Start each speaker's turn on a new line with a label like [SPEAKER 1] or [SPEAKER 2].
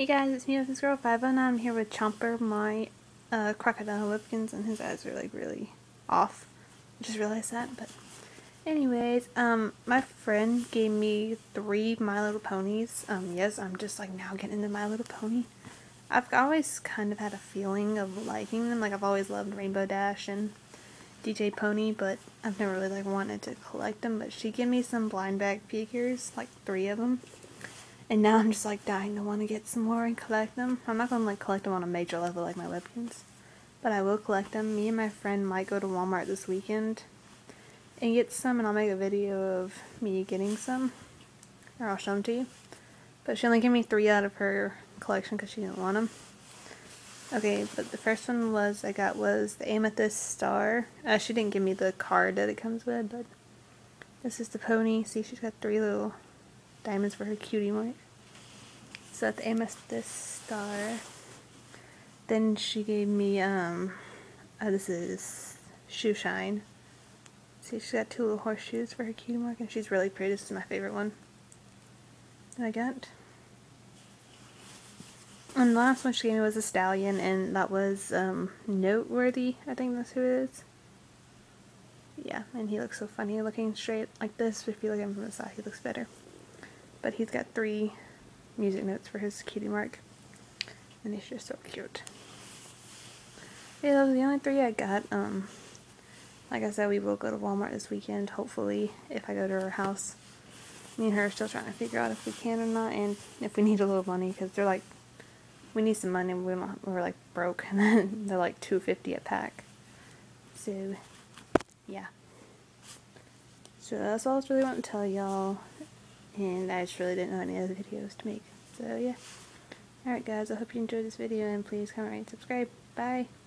[SPEAKER 1] Hey guys, it's me, this girl 509. I'm here with Chomper, my uh, crocodile Webkinz, and his eyes are like really off. I just realized that, but anyways, um, my friend gave me three My Little Ponies. Um, yes, I'm just like now getting into My Little Pony. I've always kind of had a feeling of liking them. Like I've always loved Rainbow Dash and DJ Pon-3, but I've never really like wanted to collect them. But she gave me some blind bag figures, like three of them. And now I'm just like dying to want to get some more and collect them. I'm not going to like collect them on a major level like my Webkinz. But I will collect them. Me and my friend might go to Walmart this weekend and get some and I'll make a video of me getting some. Or I'll show them to you. But she only gave me three out of her collection because she didn't want them. Okay, but the first one was I got was the Amethyst Star. Uh, she didn't give me the card that it comes with, but this is the pony. See, she's got three little diamonds for her cutie mark. So at the amethyst star. Then she gave me, um, oh, this is Shoeshine. See, she's got two little horseshoes for her cutie mark, and she's really pretty. This is my favorite one that I got. And the last one she gave me was a stallion, and that was um, noteworthy. I think that's who it is. Yeah, and he looks so funny looking straight like this. If you look at him from the side, he looks better. But he's got three music notes for his cutie mark. And he's just so cute. Yeah, those are the only three I got. Um, like I said, we will go to Walmart this weekend, hopefully, if I go to her house. Me and her are still trying to figure out if we can or not, and if we need a little money, because they're like, we need some money, we we're like broke, and then they're like 250 a pack. So, yeah. So that's all I really want to tell y'all and I just really didn't know any other videos to make. So yeah. Alright guys, I hope you enjoyed this video and please comment, rate, subscribe. Bye!